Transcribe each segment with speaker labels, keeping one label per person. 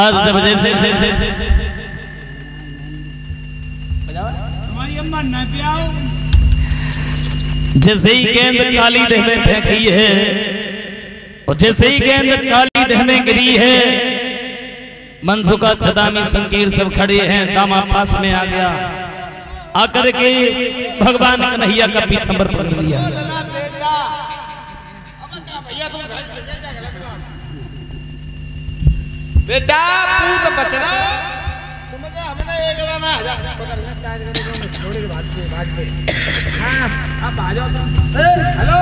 Speaker 1: आज जैसे ही गेंद काली देह में फेंकी है और जैसे ही गेंद काली देह में गिरी है मनसुखा छदामी संकीर सब खड़े हैं दामा पास में आ गया। आकर के भगवान कन्हैया का पीतंबर पकड़ लिया
Speaker 2: बेटा अब पूत बचना। तुम तो हमने एक दाना हज़ार पकड़ करो थोड़ी की बात से बात हाँ अब आ जाओ तुम। ए, hello?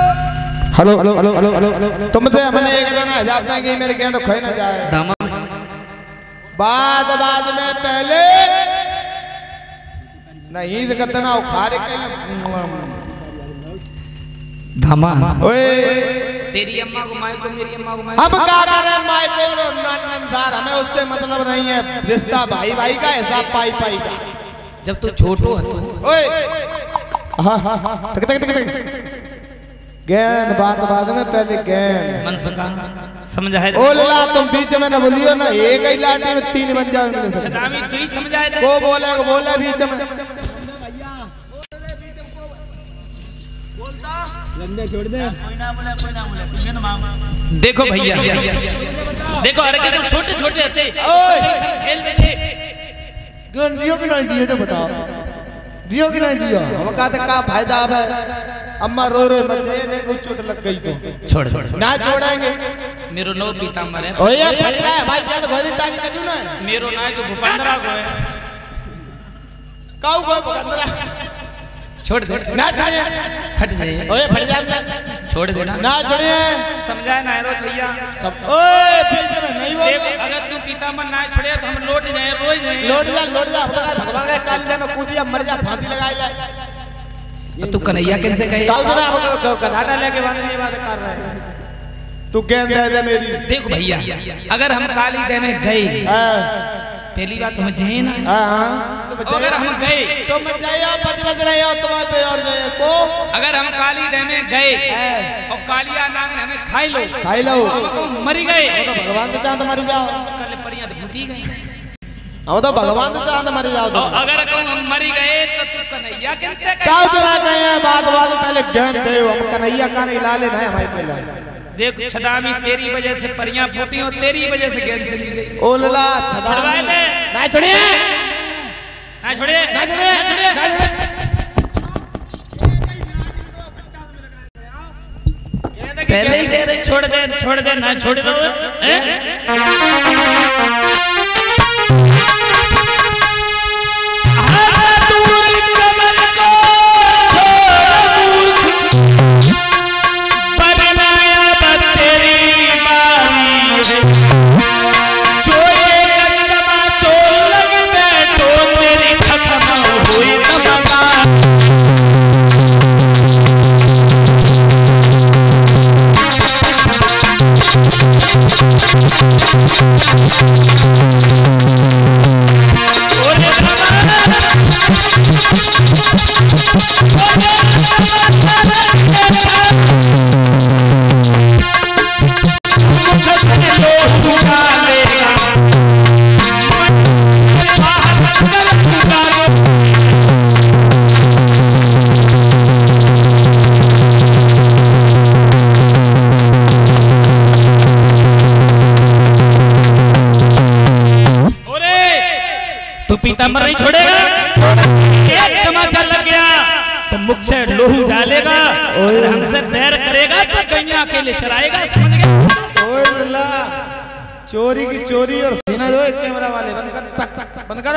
Speaker 2: Hello hello hello hello hello hello तुमसे हमने एक दाना हज़ार ना की मेरे खोए ना जाए।
Speaker 1: दामा
Speaker 2: बाद बाद में पहले। नहीं तो कतना उखाड़ के
Speaker 1: धामा
Speaker 2: ओए।
Speaker 1: तेरी अम्मा को माई को मेरी अम्मा को माई
Speaker 2: हम क्या करें माई नंसार हमें उससे मतलब नहीं है। रिश्ता भाई भाई का हिसाब पाई पाई का।
Speaker 1: जब तू छोटो है तू।
Speaker 2: ओए! हाँ हाँ हाँ गेंद बात बात में पहले गैन।
Speaker 1: मनसुखा समझा है
Speaker 2: ओ लला तुम बीच में ना बोलियो ना एक ही लाठी में तीन बन जाओ
Speaker 1: समझाए
Speaker 2: को बोले को बोले बीच में।
Speaker 1: देखो भैया। देखो अरे तुम छोटे छोटे थे। खेल देते
Speaker 2: गेंद दियो कि नहीं दियो जो बताओ। दियो कि नहीं दियो? हम कहते का फ़ायदा अब है? अम्मा रो रो जाइए नहीं कोई चोट लग गई तो।
Speaker 1: छोड़ छोड़।
Speaker 2: ना छोड़ेंगे।
Speaker 1: मेरो नो पीताम्बर है।
Speaker 2: ओए ये फट रहा है भाई क्या तो घोड़ी टाकी कजू ना?
Speaker 1: मेरो ना जो भूपेंद्रा को है।
Speaker 2: काऊ को बकंदरा
Speaker 1: छोड़ दे।
Speaker 2: ना छोड़िए
Speaker 1: फट जाइए।
Speaker 2: ओए फट जाता
Speaker 1: छोड़ देना
Speaker 2: ना। छोड़िए
Speaker 1: समझाए ना रोज भैया।
Speaker 2: सब ओए बीच में नहीं बोल।
Speaker 1: देख अगर तू पीताम्बर ना छोड़े तो हम लौट जाए रोज जाए।
Speaker 2: लौट जा लौट जा। भगवान भगवान के काली में कूदिया मर जा फांसी लगाई ले।
Speaker 1: तू कन्हैया कैसे कहे?
Speaker 2: काऊ तो ना हम गधाटा लेके बाँध ये बात कर रहे हैं। तू गेंद दे दे मेरी।
Speaker 1: देखो भैया अगर हम काली दे में गए
Speaker 2: हाँ।
Speaker 1: पहली बात तो हम जाए ना।
Speaker 2: हाँ हाँ। तो
Speaker 1: अगर हम गए
Speaker 2: तो बच रहे हो तुम्हारे पे और जाइए को?
Speaker 1: अगर हम काली दह में गए
Speaker 2: हाँ।
Speaker 1: और कालिया नाग ने हमें खाई लो
Speaker 2: खाई लो।
Speaker 1: हम कहूँ मरी गए।
Speaker 2: तो भगवान से चाँद मर जाओ।
Speaker 1: कल परियाँ तो फूटी गई।
Speaker 2: हम तो भगवान से चाँद मर जाओ। तो
Speaker 1: अगर कहूँ हम मरी गए तो तू कन्हैया किनते
Speaker 2: क्या उतना गए हैं? बात बात पहले गेंद दे हम कन्हैया का नहीं लाले ना हमारे पहले
Speaker 1: देख छदामी तेरी वजह से परियाँ फूटी और तेरी वजह से गेंद चली गई।
Speaker 2: ओ लला छदा
Speaker 1: छड़वाए ले
Speaker 2: ना छोड़े
Speaker 1: ना छोड़े
Speaker 2: ना छोड़े ना छोड़े
Speaker 1: पहले ही कह रहे छोड़ दे छोड़ दे, ना छोड़ दो चोरे तू पीताम्बर नहीं छोड़ेगा। तमाचा लग गया तो मुख से लोहू डालेगा और हमसे बैर करेगा तो गैया अकेले चलाएगा समझ गया?
Speaker 2: चोरी की चोरी और सीना दो कैमरा वाले, बंद कर बंद कर